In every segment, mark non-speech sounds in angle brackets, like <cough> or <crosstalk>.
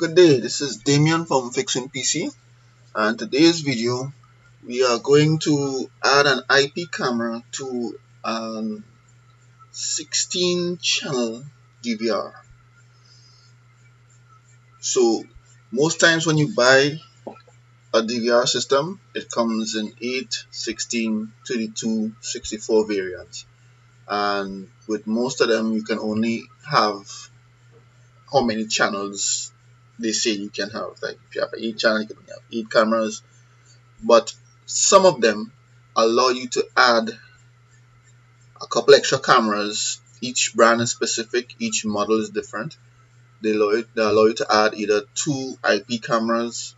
Good day, this is Damien from FixWinPC and today's video we are going to add an IP camera to a 16 channel DVR. So most times when you buy a DVR system it comes in 8, 16, 32, 64 variants and with most of them you can only have how many channels they say you can have. Like if you have eight channels, you can have eight cameras. But some of them allow you to add a couple extra cameras. Each brand is specific, each model is different. They allow, you, they allow you to add either two IP cameras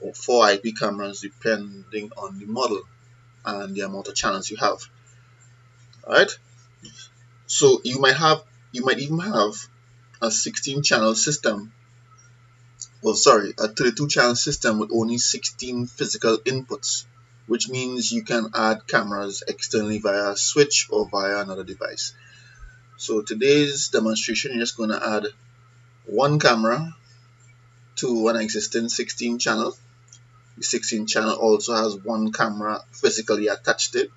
or four IP cameras depending on the model and the amount of channels you have. Alright? So you might have you might even have a 16 channel system well sorry a 32 channel system with only 16 physical inputs which means you can add cameras externally via a switch or via another device. So today's demonstration you're just going to add one camera to an existing 16 channel. The 16 channel also has one camera physically attached to it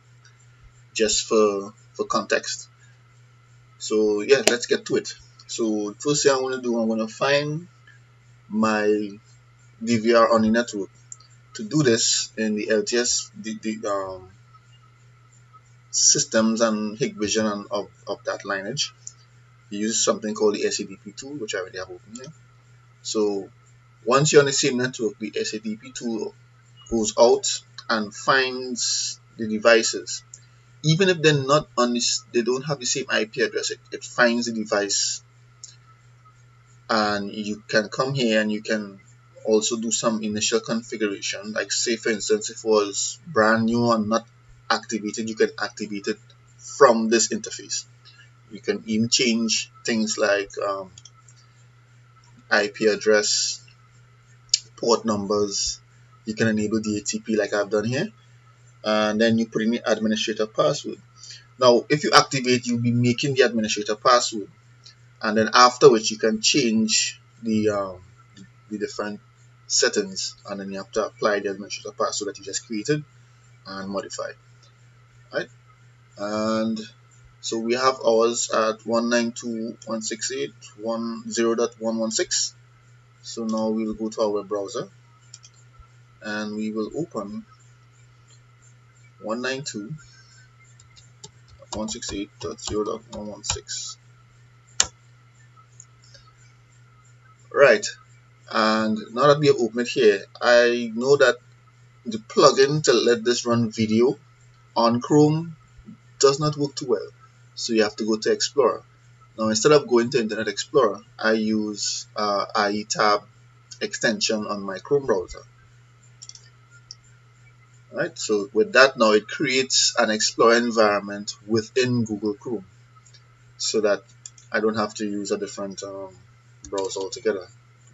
just for for context. So yeah let's get to it. So first thing I'm going to do I'm going to find my DVR on the network. To do this in the LTS the, the um, systems and Hikvision and of, of that lineage, you use something called the SADP tool, which I already have open here. So once you're on the same network, the SADP tool goes out and finds the devices. Even if they're not on this, they don't have the same IP address, it, it finds the device and you can come here and you can also do some initial configuration. Like say for instance if it was brand new and not activated you can activate it from this interface. You can even change things like um, IP address port numbers. You can enable DHCP like I've done here. And then you put in the administrator password. Now if you activate you'll be making the administrator password and then after which you can change the um, the different settings. And then you have to apply the administrator password that you just created and modify right? And so we have ours at 192.168.10.116 so now we will go to our web browser. And we will open 192.168.0.116 right. And now that we have opened it here I know that the plugin to let this run video on Chrome does not work too well. So you have to go to Explorer. Now instead of going to Internet Explorer I use uh, IE tab extension on my Chrome browser. Right. So with that now it creates an Explorer environment within Google Chrome so that I don't have to use a different um, browse altogether.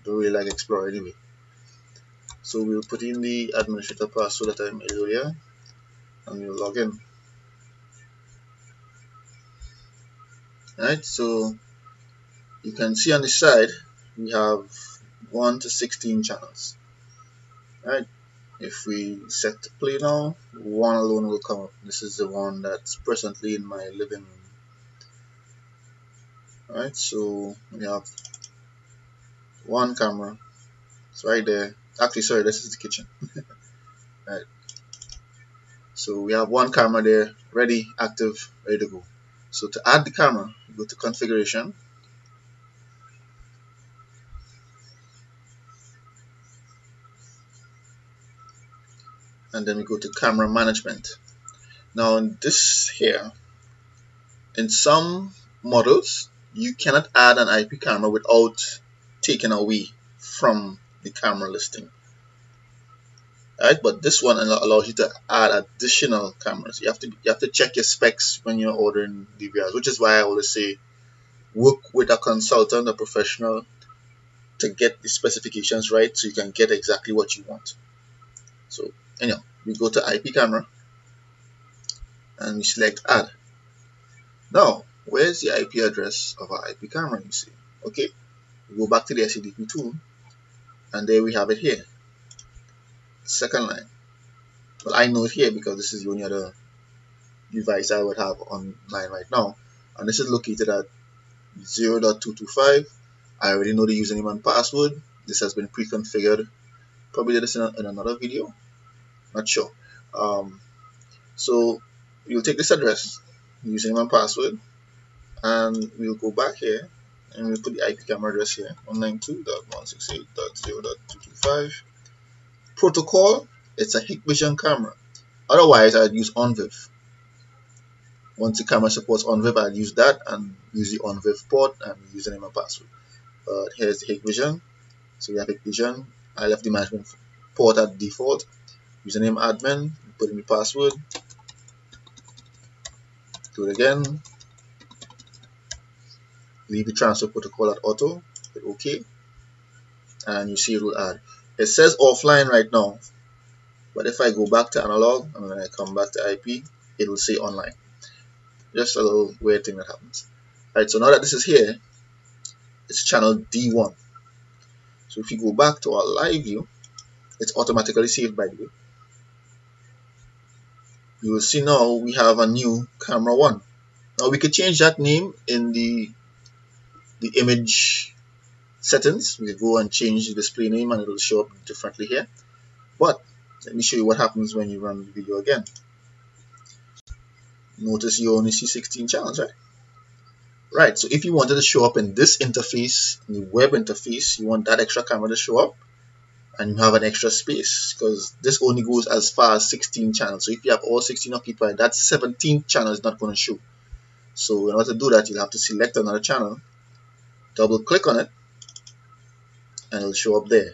Don't really like Explorer anyway. So we'll put in the administrator password that I made earlier and we'll log in. Alright, so you can see on the side we have 1 to 16 channels. Alright, if we set to play now, one alone will come up. This is the one that's presently in my living room. Alright, so we have one camera. It's right there. Actually sorry this is the kitchen. <laughs> Right. So we have one camera there ready active ready to go. So to add the camera go to configuration. And then we go to camera management. Now in this here in some models you cannot add an IP camera without taken away from the camera listing. Right but this one allows you to add additional cameras. You have to you have to check your specs when you're ordering DVRs which is why I always say work with a consultant a professional to get the specifications right so you can get exactly what you want. So anyhow we go to IP camera and we select add. Now where's the IP address of our IP camera you see? Okay go back to the SADP tool and there we have it here. Second line. Well I know it here because this is the only other device I would have online right now. And this is located at 0.225 I already know the username and password. This has been pre-configured. Probably did this in, a, in, another video. Not sure. Um, so you'll take this address username and password and we'll go back here and we'll put the IP camera address here 192.168.0.225 protocol it's a Hikvision camera. Otherwise I'd use OnVIF once the camera supports OnVIF I'll use that and use the OnVIF port and username and password. But here's the Hikvision so we have Hikvision I left the management port at default. Username admin put in the password. Do it again leave the transfer protocol at auto hit ok and you see it will add. It says offline right now but if I go back to analog and when I come back to IP it will say online. Just a little weird thing that happens. Alright so now that this is here it's channel D1 so if you go back to our live view it's automatically saved by the way. You will see now we have a new camera 1 now we could change that name in the the image settings. We go and change the display name and it will show up differently here. But let me show you what happens when you run the video again. Notice you only see 16 channels right? Right so if you wanted to show up in this interface in the web interface you want that extra camera to show up and you have an extra space because this only goes as far as 16 channels. So if you have all 16 occupied that 17th channel is not going to show. So in order to do that you'll have to select another channel double click on it and it'll show up there.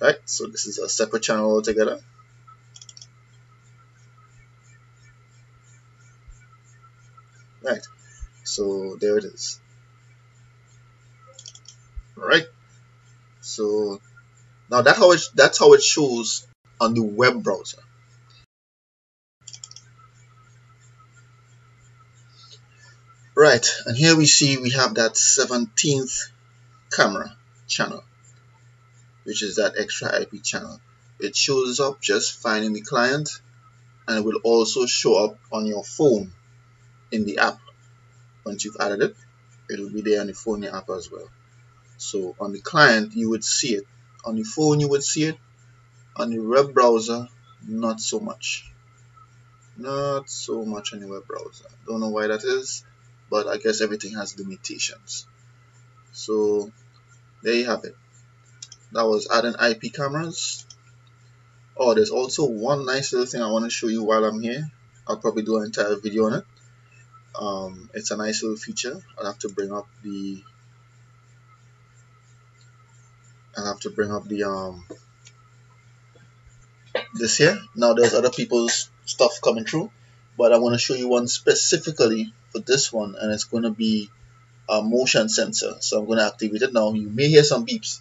Right? So this is a separate channel altogether. Right. So there it is. Right so now that how it that's how it shows on the web browser right and here we see we have that 17th camera channel which is that extra IP channel. It shows up just fine in the client and it will also show up on your phone in the app. Once you've added it it will be there on the phone app as well. So on the client you would see it. On the phone you would see it. On the web browser not so much. Not so much on the web browser. Don't know why that is but I guess everything has limitations. So there you have it. That was adding IP cameras. Oh there's also one nice little thing I want to show you while I'm here. I'll probably do an entire video on it. Um, it's a nice little feature. I'll have to bring up the I'll have to bring up the um this here. Now there's other people's stuff coming through but I want to show you one specifically for this one and it's going to be a motion sensor. So I'm going to activate it. Now you may hear some beeps.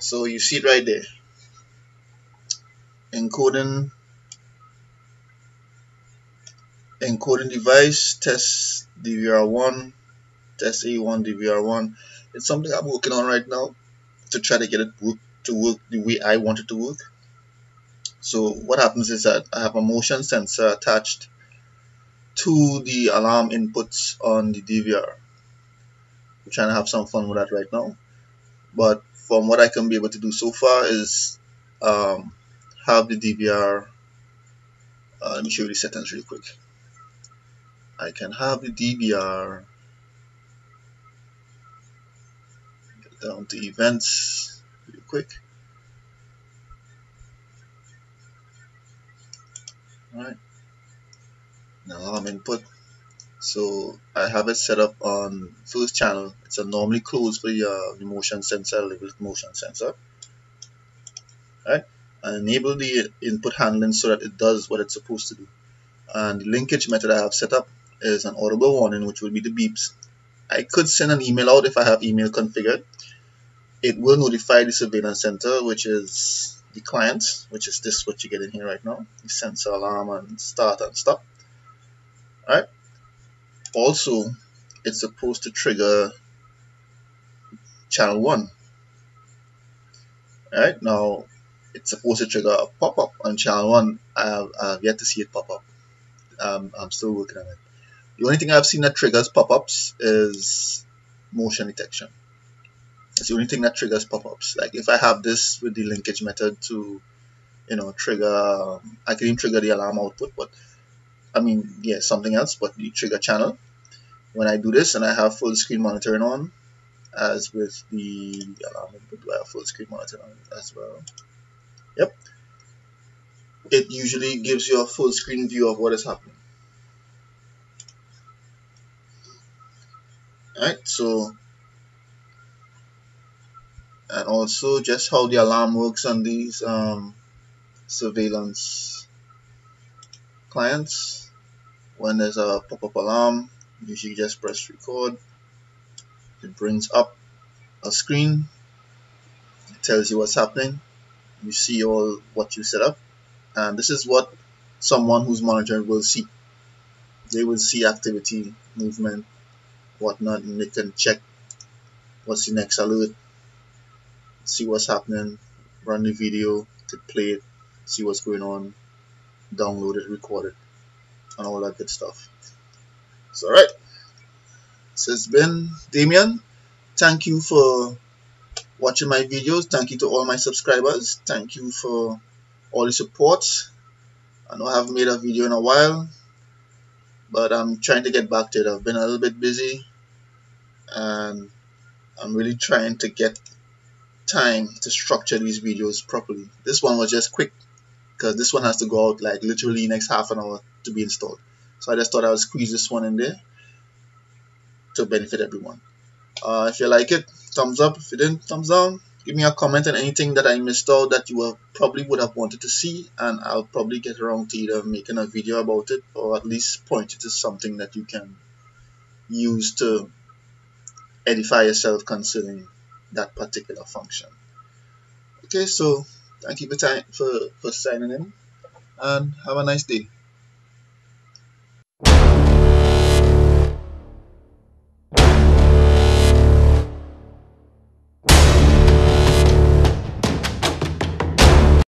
So you see it right there. Encoding encoding device test DVR1 test A1 DVR1 it's something I'm working on right now to try to get it work, to work the way I want it to work. So what happens is that I have a motion sensor attached to the alarm inputs on the DVR I'm trying to have some fun with that right now. But from what I can be able to do so far is um, have the DVR uh, let me show you the settings really quick I can have the DVR get down to events really quick. Alright. Now alarm input. So I have it set up on first channel. It's a normally closed for the, uh, motion sensor labeled motion sensor. Right and enable the input handling so that it does what it's supposed to do. And the linkage method I have set up is an audible warning which will be the beeps I could send an email out if I have email configured. It will notify the surveillance center, which is the client, which is this what you get in here right now, the sensor alarm and start and stop. Alright. Also, it's supposed to trigger channel 1. Alright, now it's supposed to trigger a pop-up on channel 1. I have, I have yet to see it pop up. Um, I'm still working on it. The only thing I've seen that triggers pop-ups is motion detection. It's the only thing that triggers pop-ups. Like if I have this with the linkage method to, you know, trigger, I can even trigger the alarm output, but I mean, yeah, something else, but the trigger channel. When I do this and I have full screen monitoring on, as with the alarm input, do I have full screen monitoring on as well? Yep. It usually gives you a full screen view of what is happening. Alright, so and also just how the alarm works on these um, surveillance clients. When there's a pop-up alarm usually just press record. It brings up a screen. It tells you what's happening. You see all what you set up. And this is what someone who's monitoring will see. They will see activity movement whatnot and they can check what's the next alert see what's happening run the video to play it see what's going on download it record it and all that good stuff. So alright. This has been Damien. Thank you for watching my videos. Thank you to all my subscribers. Thank you for all the support. I know I haven't made a video in a while but I'm trying to get back to it. I've been a little bit busy and I'm really trying to get time to structure these videos properly. This one was just quick because this one has to go out like literally next half an hour to be installed. So I just thought I would squeeze this one in there to benefit everyone. Uh, if you like it thumbs up. If you didn't thumbs down give me a comment on anything that I missed out that you will, probably would have wanted to see and I'll probably get around to either making a video about it or at least point you to something that you can use to edify yourself concerning that particular function. Okay so thank you for time for, for signing in and have a nice day